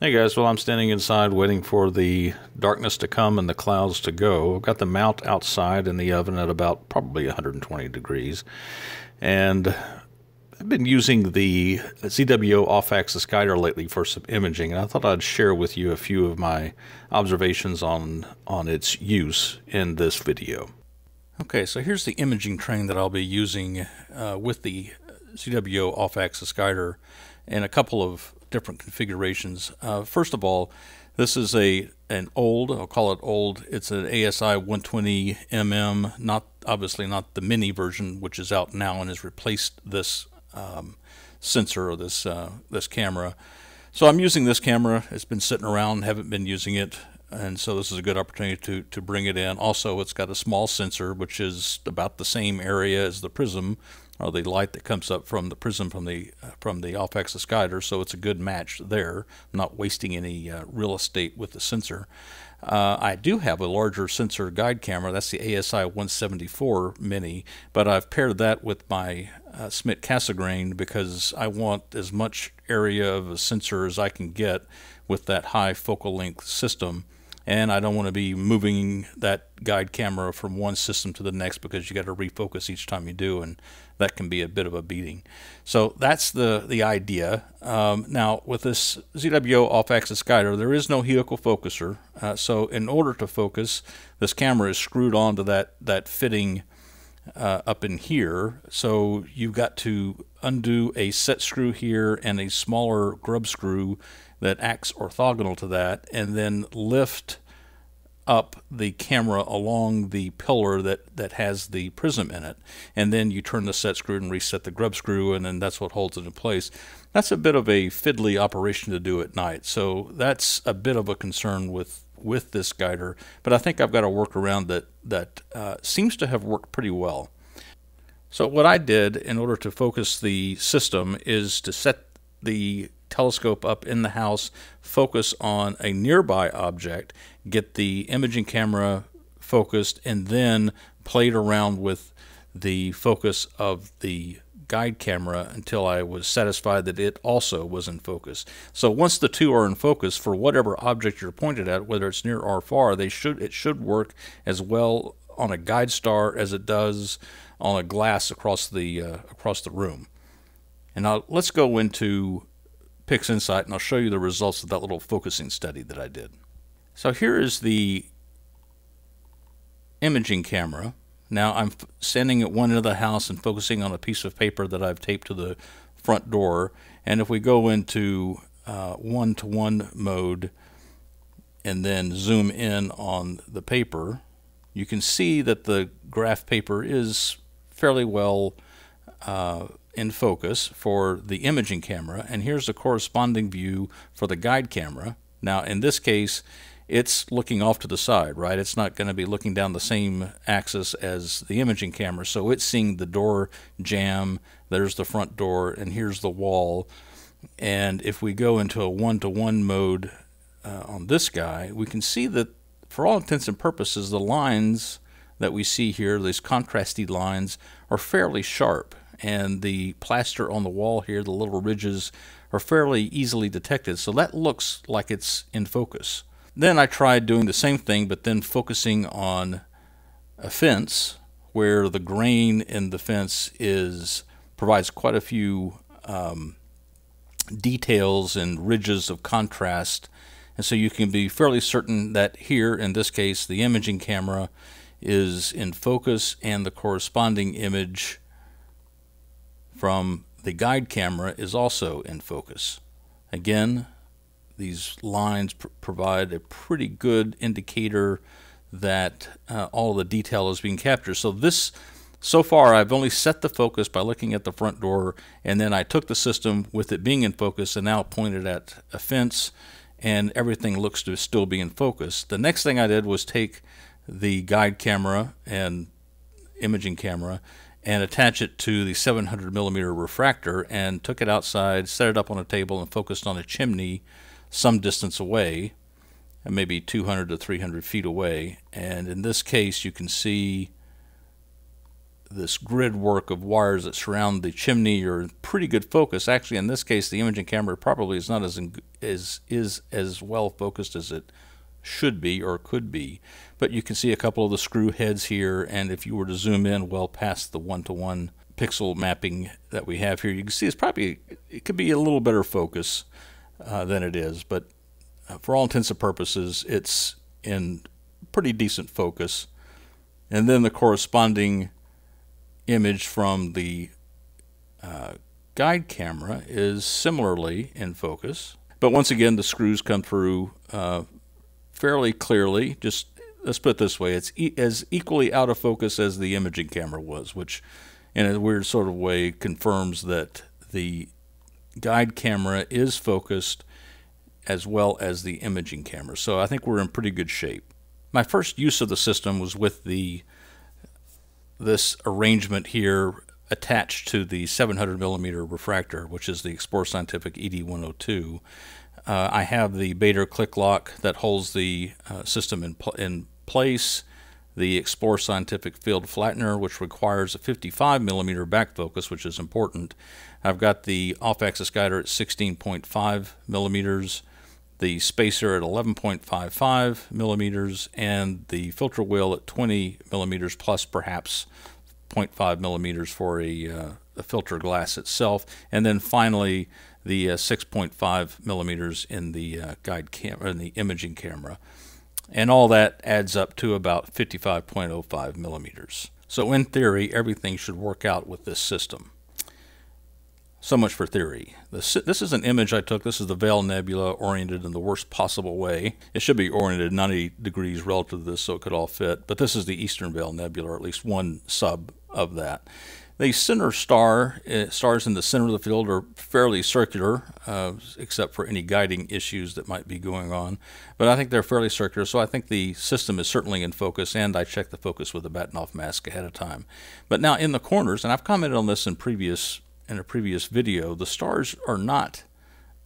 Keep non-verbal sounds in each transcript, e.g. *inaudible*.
Hey guys, well I'm standing inside waiting for the darkness to come and the clouds to go. I've got the mount outside in the oven at about probably 120 degrees. And I've been using the ZWO off-axis guider lately for some imaging, and I thought I'd share with you a few of my observations on, on its use in this video. Okay, so here's the imaging train that I'll be using uh, with the ZWO off-axis guider and a couple of different configurations. Uh, first of all, this is a an old, I'll call it old. It's an ASI 120 mm, not obviously not the mini version, which is out now and has replaced this um, sensor or this uh, this camera. So I'm using this camera. It's been sitting around, haven't been using it, and so this is a good opportunity to to bring it in. Also, it's got a small sensor, which is about the same area as the Prism, or the light that comes up from the prism from the uh, from the off-axis guider, so it's a good match there. I'm not wasting any uh, real estate with the sensor. Uh, I do have a larger sensor guide camera. That's the ASI 174 Mini, but I've paired that with my uh, Schmidt Cassegrain because I want as much area of a sensor as I can get with that high focal length system and I don't want to be moving that guide camera from one system to the next because you got to refocus each time you do, and that can be a bit of a beating. So that's the the idea. Um, now with this ZWO off-axis guider, there is no helical focuser. Uh, so in order to focus, this camera is screwed onto that that fitting. Uh, up in here. So you've got to undo a set screw here and a smaller grub screw that acts orthogonal to that, and then lift up the camera along the pillar that, that has the prism in it. And then you turn the set screw and reset the grub screw, and then that's what holds it in place. That's a bit of a fiddly operation to do at night. So that's a bit of a concern with, with this guider. But I think I've got a workaround that, that uh, seems to have worked pretty well. So what I did in order to focus the system is to set the telescope up in the house, focus on a nearby object, get the imaging camera focused, and then played around with the focus of the guide camera until I was satisfied that it also was in focus. So once the two are in focus for whatever object you're pointed at, whether it's near or far, they should it should work as well on a guide star as it does on a glass across the uh, across the room. And now let's go into PixInsight and I'll show you the results of that little focusing study that I did. So here is the imaging camera. Now I'm standing at one end of the house and focusing on a piece of paper that I've taped to the front door. And if we go into one-to-one uh, -one mode and then zoom in on the paper, you can see that the graph paper is fairly well uh, in focus for the imaging camera and here's the corresponding view for the guide camera. Now in this case it's looking off to the side, right? It's not going to be looking down the same axis as the imaging camera. So it's seeing the door jamb, there's the front door, and here's the wall. And if we go into a one-to-one -one mode uh, on this guy, we can see that for all intents and purposes, the lines that we see here, these contrasty lines, are fairly sharp and the plaster on the wall here, the little ridges, are fairly easily detected. So that looks like it's in focus. Then I tried doing the same thing, but then focusing on a fence where the grain in the fence is provides quite a few um, details and ridges of contrast. And so you can be fairly certain that here, in this case, the imaging camera is in focus and the corresponding image from the guide camera is also in focus. Again, these lines pr provide a pretty good indicator that uh, all the detail is being captured. So this, so far, I've only set the focus by looking at the front door, and then I took the system with it being in focus and now pointed at a fence, and everything looks to still be in focus. The next thing I did was take the guide camera and imaging camera and attach it to the 700 millimeter refractor and took it outside, set it up on a table, and focused on a chimney some distance away, and maybe 200 to 300 feet away. And in this case, you can see this grid work of wires that surround the chimney are in pretty good focus. Actually, in this case, the imaging camera probably is not as is is as well focused as it should be or could be. But you can see a couple of the screw heads here, and if you were to zoom in well past the one-to-one pixel mapping that we have here, you can see it's probably it could be a little better focus uh, than it is, but uh, for all intents and purposes, it's in pretty decent focus. And then the corresponding image from the uh, guide camera is similarly in focus. But once again, the screws come through uh, fairly clearly. Just let's put it this way: it's e as equally out of focus as the imaging camera was, which, in a weird sort of way, confirms that the guide camera is focused as well as the imaging camera. So I think we're in pretty good shape. My first use of the system was with the this arrangement here attached to the 700 millimeter refractor, which is the Explore Scientific ED102. Uh, I have the Baader click lock that holds the uh, system in, pl in place, the Explore Scientific Field Flattener, which requires a 55 millimeter back focus, which is important. I've got the off-axis guider at 16.5 millimeters, the spacer at 11.55 millimeters, and the filter wheel at 20 millimeters plus perhaps 0.5 millimeters for a, uh, a filter glass itself, and then finally the uh, 6.5 millimeters in the uh, guide camera, in the imaging camera, and all that adds up to about 55.05 millimeters. So in theory, everything should work out with this system. So much for theory. This, this is an image I took. This is the Veil Nebula oriented in the worst possible way. It should be oriented 90 degrees relative to this so it could all fit, but this is the Eastern Veil Nebula, or at least one sub of that. The center star, uh, stars in the center of the field are fairly circular, uh, except for any guiding issues that might be going on. But I think they're fairly circular, so I think the system is certainly in focus, and I checked the focus with the Bahtinov mask ahead of time. But now in the corners, and I've commented on this in previous in a previous video, the stars are not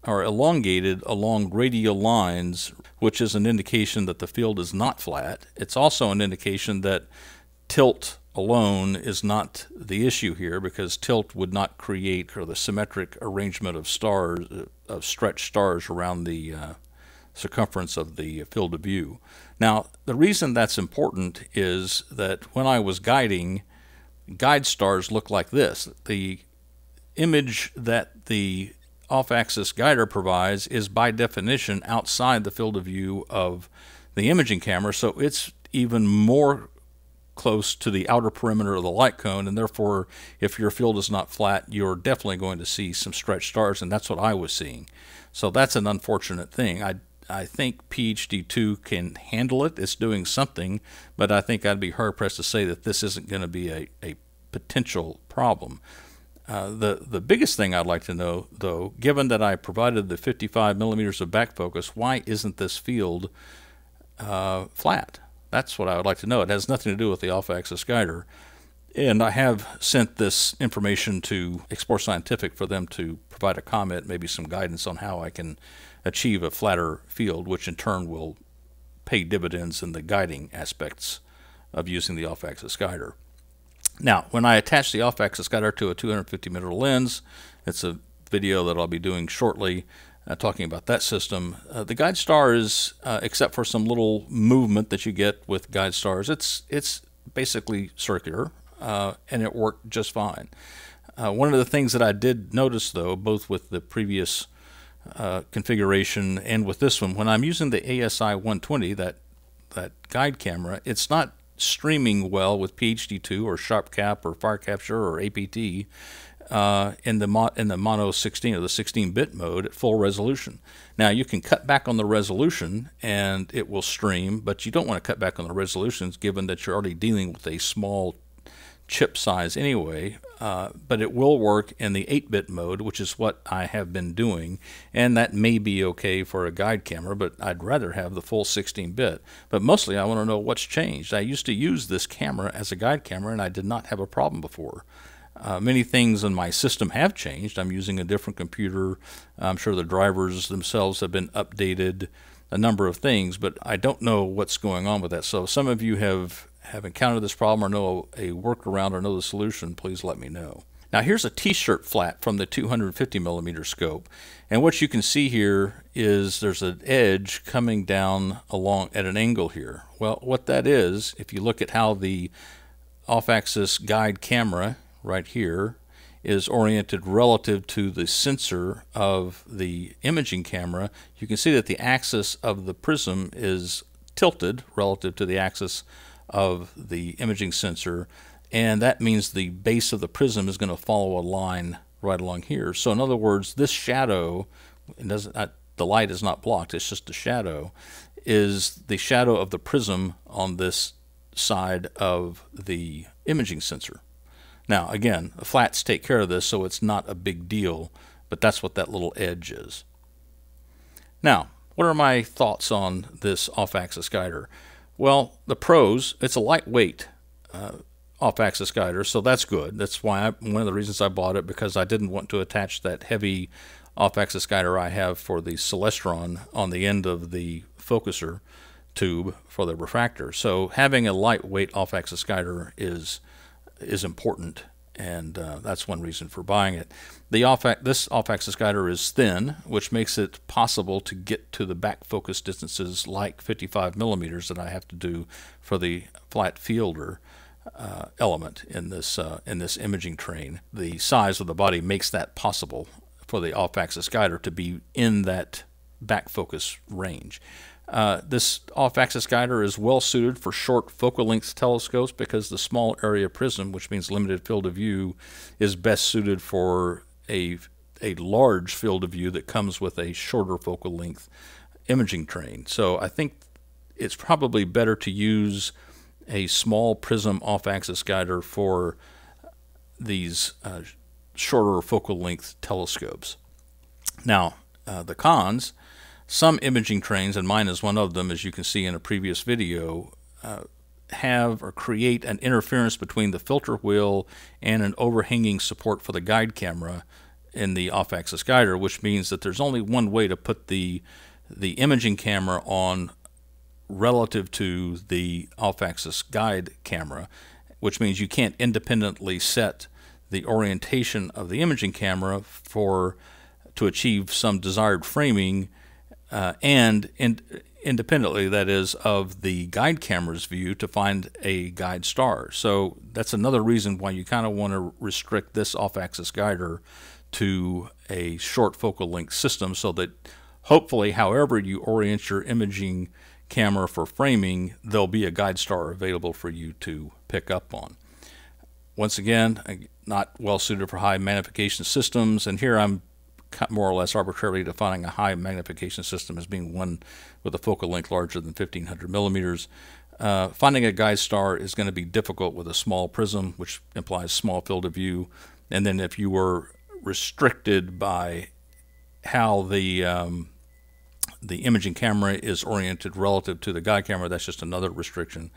are elongated along radial lines, which is an indication that the field is not flat. It's also an indication that tilt alone is not the issue here because tilt would not create or the symmetric arrangement of stars uh, of stretched stars around the uh, circumference of the field of view. Now, the reason that's important is that when I was guiding, guide stars look like this. The image that the off-axis guider provides is by definition outside the field of view of the imaging camera, so it's even more close to the outer perimeter of the light cone, and therefore, if your field is not flat, you're definitely going to see some stretched stars, and that's what I was seeing. So that's an unfortunate thing. I I think PhD2 can handle it. It's doing something, but I think I'd be hard pressed to say that this isn't going to be a, a potential problem. Uh, the the biggest thing I'd like to know, though, given that I provided the 55 millimeters of back focus, why isn't this field uh, flat? That's what I would like to know. It has nothing to do with the off-axis guider. And I have sent this information to Explore Scientific for them to provide a comment, maybe some guidance on how I can achieve a flatter field, which in turn will pay dividends in the guiding aspects of using the off-axis guider. Now, when I attach the off-axis guider to a 250 millimeter lens, it's a video that I'll be doing shortly uh, talking about that system. Uh, the guide star is, uh, except for some little movement that you get with guide stars, it's it's basically circular, uh, and it worked just fine. Uh, one of the things that I did notice, though, both with the previous uh, configuration and with this one, when I'm using the ASI 120, that that guide camera, it's not streaming well with PhD2 or SharpCap or FireCapture or APT uh, in the mo- in the mono 16 or the 16-bit mode at full resolution. Now you can cut back on the resolution and it will stream, but you don't want to cut back on the resolutions given that you're already dealing with a small chip size anyway, uh, but it will work in the 8-bit mode, which is what I have been doing, and that may be okay for a guide camera, but I'd rather have the full 16-bit. But mostly I want to know what's changed. I used to use this camera as a guide camera, and I did not have a problem before. Uh, many things in my system have changed. I'm using a different computer. I'm sure the drivers themselves have been updated, a number of things, but I don't know what's going on with that. So some of you have have encountered this problem or know a workaround or know the solution, please let me know. Now here's a t-shirt flat from the 250 millimeter scope. And what you can see here is there's an edge coming down along at an angle here. Well, what that is, if you look at how the off-axis guide camera right here is oriented relative to the sensor of the imaging camera, you can see that the axis of the prism is tilted relative to the axis of the imaging sensor, and that means the base of the prism is going to follow a line right along here. So in other words, this shadow, doesn't, uh, the light is not blocked, it's just a shadow, is the shadow of the prism on this side of the imaging sensor. Now, again, the flats take care of this, so it's not a big deal, but that's what that little edge is. Now, what are my thoughts on this off-axis guider? Well, the pros, it's a lightweight uh, off-axis guider, so that's good. That's why I, one of the reasons I bought it because I didn't want to attach that heavy off-axis guider I have for the Celestron on the end of the focuser tube for the refractor. So having a lightweight off-axis guider is is important, and uh, that's one reason for buying it. The off this off-axis guider is thin, which makes it possible to get to the back focus distances like 55 millimeters that I have to do for the flat fielder. Uh, element in this uh, in this imaging train. The size of the body makes that possible for the off-axis guider to be in that back focus range. Uh, this off-axis guider is well suited for short focal length telescopes because the small area prism, which means limited field of view, is best suited for a, a large field of view that comes with a shorter focal length imaging train. So I think it's probably better to use a small prism off-axis guider for these uh, shorter focal length telescopes. Now, uh, the cons some imaging trains, and mine is one of them, as you can see in a previous video, uh, have or create an interference between the filter wheel and an overhanging support for the guide camera in the off-axis guider, which means that there's only one way to put the the imaging camera on relative to the off-axis guide camera, which means you can't independently set the orientation of the imaging camera for to achieve some desired framing uh, and in, independently, that is, of the guide camera's view to find a guide star. So that's another reason why you kind of want to restrict this off-axis guider to a short focal length system so that hopefully, however you orient your imaging camera for framing, there'll be a guide star available for you to pick up on. Once again, not well suited for high magnification systems, and here I'm more or less arbitrarily defining a high magnification system as being one with a focal length larger than 1500 millimeters. Uh, finding a guide star is going to be difficult with a small prism, which implies small field of view. And then if you were restricted by how the um, the imaging camera is oriented relative to the guide camera, that's just another restriction.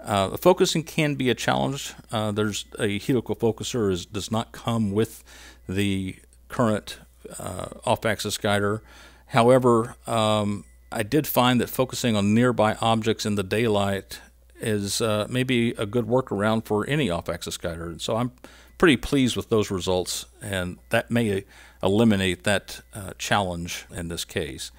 Uh, focusing can be a challenge. Uh, there's a helical focuser is, does not come with the current uh, off-axis guider. However, um, I did find that focusing on nearby objects in the daylight is uh, maybe a good workaround for any off-axis guider. And so I'm pretty pleased with those results, and that may eliminate that uh, challenge in this case.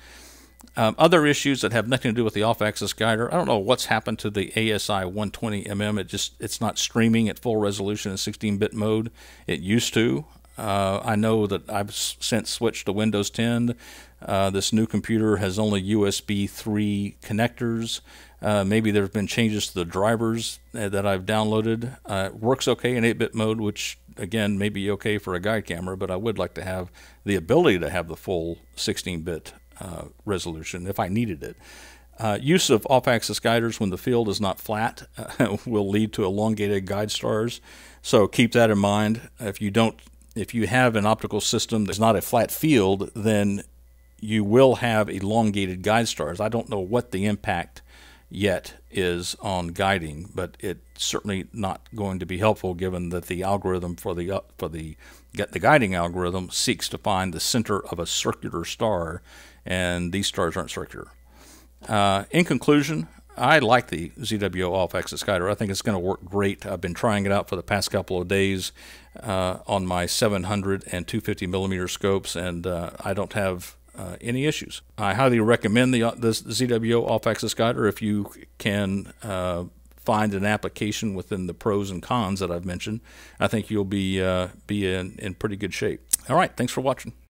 Um, other issues that have nothing to do with the off-axis guider. I don't know what's happened to the ASI 120mm. It just it's not streaming at full resolution in 16-bit mode. It used to. Uh, I know that I've since switched to Windows 10. Uh, this new computer has only USB 3 connectors. Uh, maybe there have been changes to the drivers uh, that I've downloaded. Uh, it works okay in 8 bit mode, which again may be okay for a guide camera, but I would like to have the ability to have the full 16 bit uh, resolution if I needed it. Uh, use of off-axis guiders when the field is not flat uh, *laughs* will lead to elongated guide stars, so keep that in mind. If you don't if you have an optical system that's not a flat field, then you will have elongated guide stars. I don't know what the impact yet is on guiding, but it's certainly not going to be helpful given that the algorithm for the uh, for the the guiding algorithm seeks to find the center of a circular star, and these stars aren't circular. Uh, in conclusion, I like the ZWO off axis guider. I think it's going to work great. I've been trying it out for the past couple of days uh, on my 700 and 250 millimeter scopes, and uh, I don't have uh, any issues. I highly recommend the, the ZWO off axis guider if you can uh, find an application within the pros and cons that I've mentioned. I think you'll be, uh, be in, in pretty good shape. All right, thanks for watching.